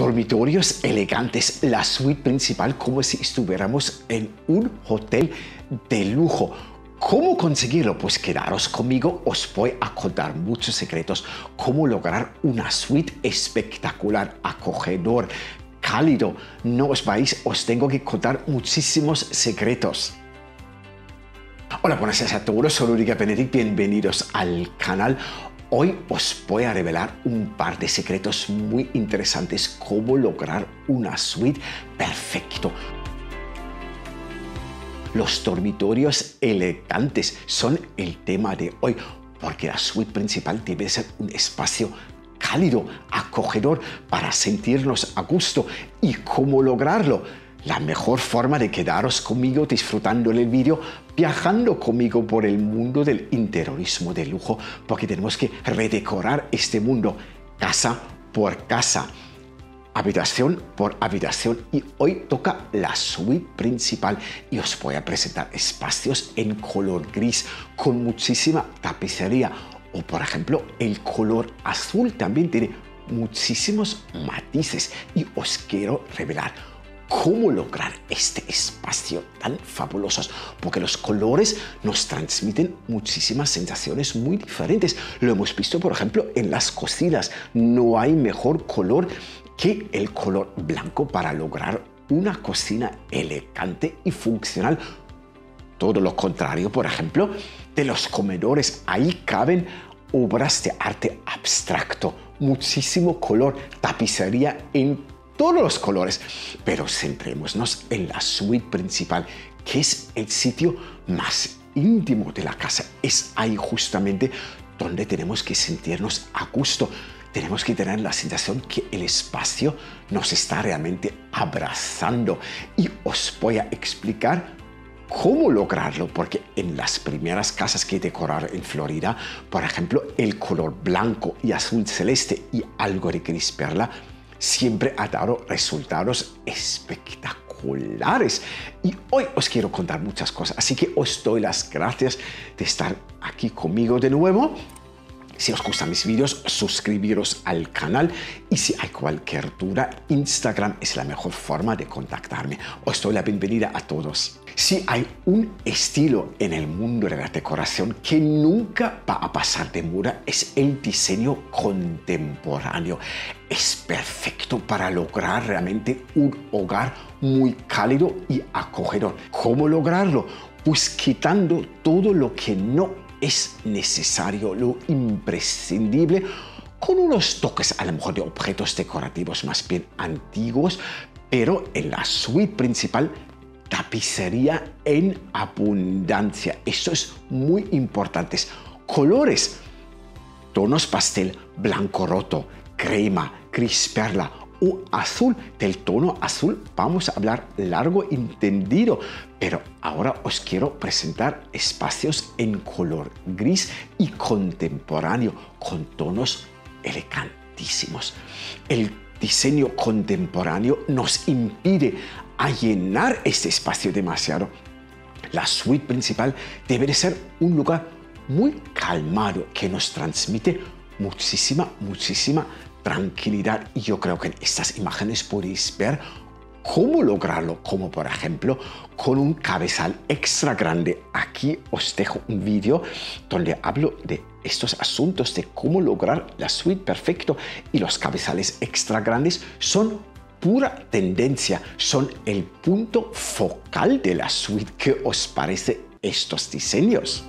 Dormitorios elegantes, la suite principal como si estuviéramos en un hotel de lujo. ¿Cómo conseguirlo? Pues quedaros conmigo, os voy a contar muchos secretos, cómo lograr una suite espectacular, acogedor, cálido. No os vais, os tengo que contar muchísimos secretos. Hola, buenas a todos, soy Ulrike Benedict, bienvenidos al canal. Hoy os voy a revelar un par de secretos muy interesantes cómo lograr una suite perfecto. Los dormitorios elegantes son el tema de hoy porque la suite principal debe ser un espacio cálido, acogedor para sentirnos a gusto. ¿Y cómo lograrlo? la mejor forma de quedaros conmigo disfrutando el vídeo, viajando conmigo por el mundo del interiorismo de lujo, porque tenemos que redecorar este mundo casa por casa, habitación por habitación. Y hoy toca la suite principal y os voy a presentar espacios en color gris con muchísima tapicería. O por ejemplo, el color azul también tiene muchísimos matices y os quiero revelar cómo lograr este espacio tan fabuloso, porque los colores nos transmiten muchísimas sensaciones muy diferentes. Lo hemos visto, por ejemplo, en las cocinas. No hay mejor color que el color blanco para lograr una cocina elegante y funcional. Todo lo contrario, por ejemplo, de los comedores. Ahí caben obras de arte abstracto, muchísimo color, tapicería en todos los colores, pero centrémonos en la suite principal, que es el sitio más íntimo de la casa. Es ahí justamente donde tenemos que sentirnos a gusto. Tenemos que tener la sensación que el espacio nos está realmente abrazando. Y os voy a explicar cómo lograrlo, porque en las primeras casas que decorar en Florida, por ejemplo, el color blanco y azul celeste y algo de gris perla siempre ha dado resultados espectaculares. Y hoy os quiero contar muchas cosas, así que os doy las gracias de estar aquí conmigo de nuevo. Si os gustan mis vídeos, suscribiros al canal y si hay cualquier duda, Instagram es la mejor forma de contactarme. Os doy la bienvenida a todos. Si hay un estilo en el mundo de la decoración que nunca va a pasar de moda, es el diseño contemporáneo. Es perfecto para lograr realmente un hogar muy cálido y acogedor. ¿Cómo lograrlo? Pues quitando todo lo que no es necesario, lo imprescindible, con unos toques a lo mejor de objetos decorativos más bien antiguos, pero en la suite principal tapicería en abundancia. Esto es muy importante. Colores, tonos pastel, blanco roto, crema, gris perla, o azul. Del tono azul vamos a hablar largo entendido, pero ahora os quiero presentar espacios en color gris y contemporáneo con tonos elegantísimos. El diseño contemporáneo nos impide a llenar este espacio demasiado. La suite principal debe de ser un lugar muy calmado que nos transmite muchísima, muchísima tranquilidad. Y yo creo que en estas imágenes podéis ver cómo lograrlo, como por ejemplo con un cabezal extra grande. Aquí os dejo un vídeo donde hablo de estos asuntos de cómo lograr la suite perfecto y los cabezales extra grandes son pura tendencia, son el punto focal de la suite. ¿Qué os parece estos diseños?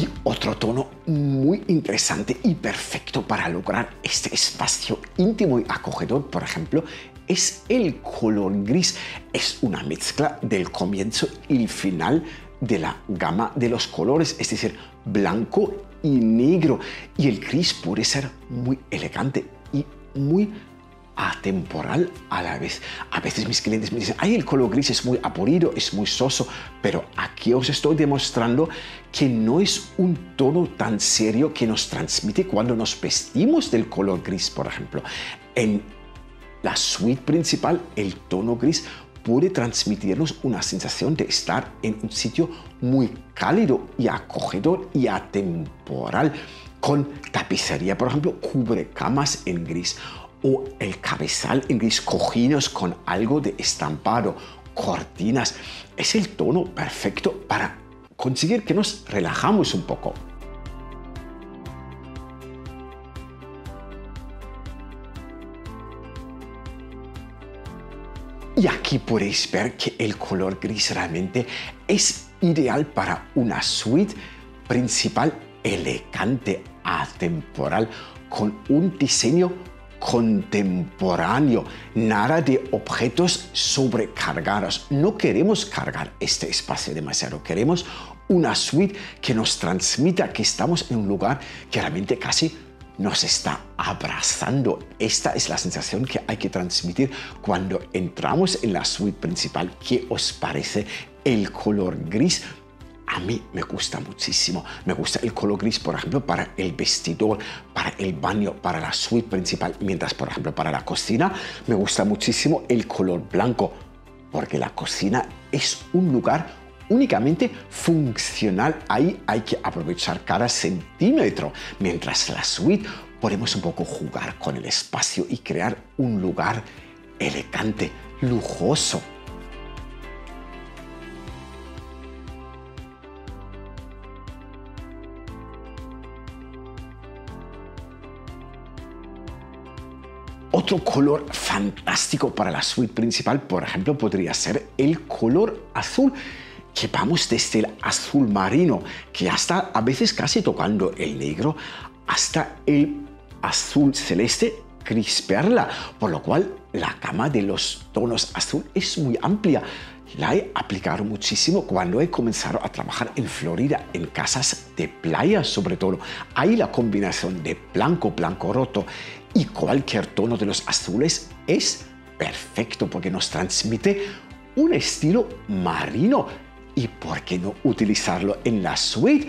Y otro tono muy interesante y perfecto para lograr este espacio íntimo y acogedor, por ejemplo, es el color gris. Es una mezcla del comienzo y el final de la gama de los colores, es decir, blanco y negro. Y el gris puede ser muy elegante y muy atemporal a la vez. A veces mis clientes me dicen, ay, el color gris es muy aburrido, es muy soso, pero aquí os estoy demostrando que no es un tono tan serio que nos transmite cuando nos vestimos del color gris, por ejemplo. En la suite principal, el tono gris puede transmitirnos una sensación de estar en un sitio muy cálido y acogedor y atemporal, con tapicería, por ejemplo, cubre camas en gris o el cabezal en gris, cojines con algo de estampado, cortinas. Es el tono perfecto para conseguir que nos relajamos un poco. Y aquí podéis ver que el color gris realmente es ideal para una suite principal elegante, atemporal, con un diseño contemporáneo, nada de objetos sobrecargados. No queremos cargar este espacio demasiado, queremos una suite que nos transmita que estamos en un lugar que realmente casi nos está abrazando. Esta es la sensación que hay que transmitir cuando entramos en la suite principal. ¿Qué os parece el color gris? A mí me gusta muchísimo. Me gusta el color gris, por ejemplo, para el vestidor, para el baño, para la suite principal. Mientras, por ejemplo, para la cocina, me gusta muchísimo el color blanco. Porque la cocina es un lugar únicamente funcional. Ahí hay que aprovechar cada centímetro, mientras la suite podemos un poco jugar con el espacio y crear un lugar elegante, lujoso. Otro color fantástico para la suite principal, por ejemplo, podría ser el color azul que vamos desde el azul marino, que hasta a veces casi tocando el negro, hasta el azul celeste gris perla, por lo cual la gama de los tonos azul es muy amplia. La he aplicado muchísimo cuando he comenzado a trabajar en Florida, en casas de playa sobre todo. Ahí la combinación de blanco, blanco roto y cualquier tono de los azules es perfecto porque nos transmite un estilo marino ¿Y por qué no utilizarlo en la suite?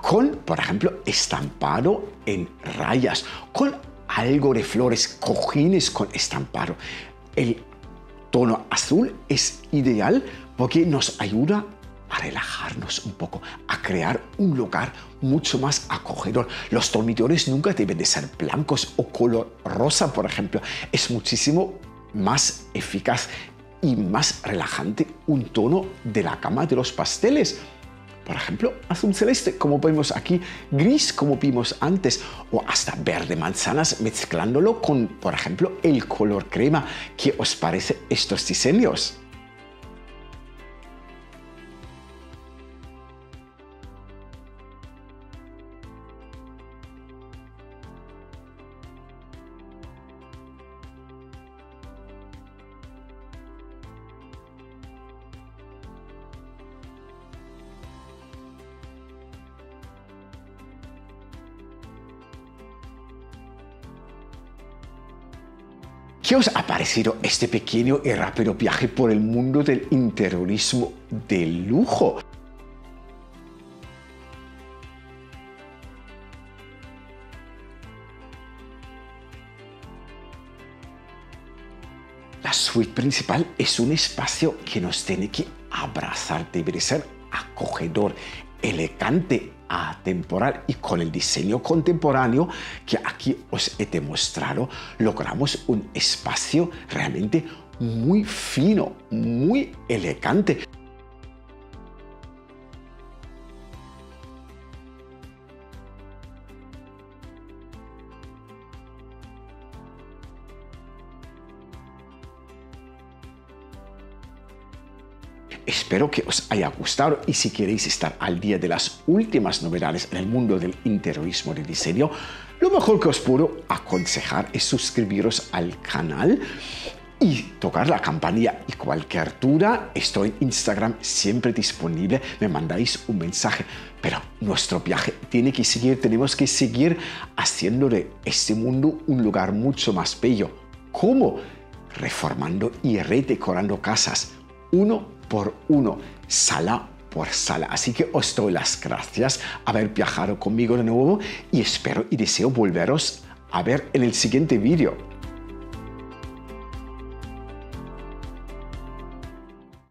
Con, por ejemplo, estampado en rayas, con algo de flores, cojines con estampado. El tono azul es ideal porque nos ayuda a relajarnos un poco, a crear un lugar mucho más acogedor. Los dormitorios nunca deben de ser blancos o color rosa, por ejemplo. Es muchísimo más eficaz y más relajante un tono de la cama de los pasteles. Por ejemplo, azul celeste, como vemos aquí, gris, como vimos antes, o hasta verde manzanas, mezclándolo con, por ejemplo, el color crema. ¿Qué os parece estos diseños? ¿Qué os ha parecido este pequeño y rápido viaje por el mundo del interiorismo de lujo? La suite principal es un espacio que nos tiene que abrazar, debe ser acogedor, elegante, atemporal y con el diseño contemporáneo que aquí os he demostrado, logramos un espacio realmente muy fino, muy elegante. Espero que os haya gustado y si queréis estar al día de las últimas novedades en el mundo del interiorismo de diseño, lo mejor que os puedo aconsejar es suscribiros al canal y tocar la campanilla. Y cualquier duda estoy en Instagram siempre disponible me mandáis un mensaje. Pero nuestro viaje tiene que seguir tenemos que seguir haciendo de este mundo un lugar mucho más bello. Cómo reformando y redecorando casas. Uno por uno, sala por sala. Así que os doy las gracias haber viajado conmigo de nuevo y espero y deseo volveros a ver en el siguiente vídeo.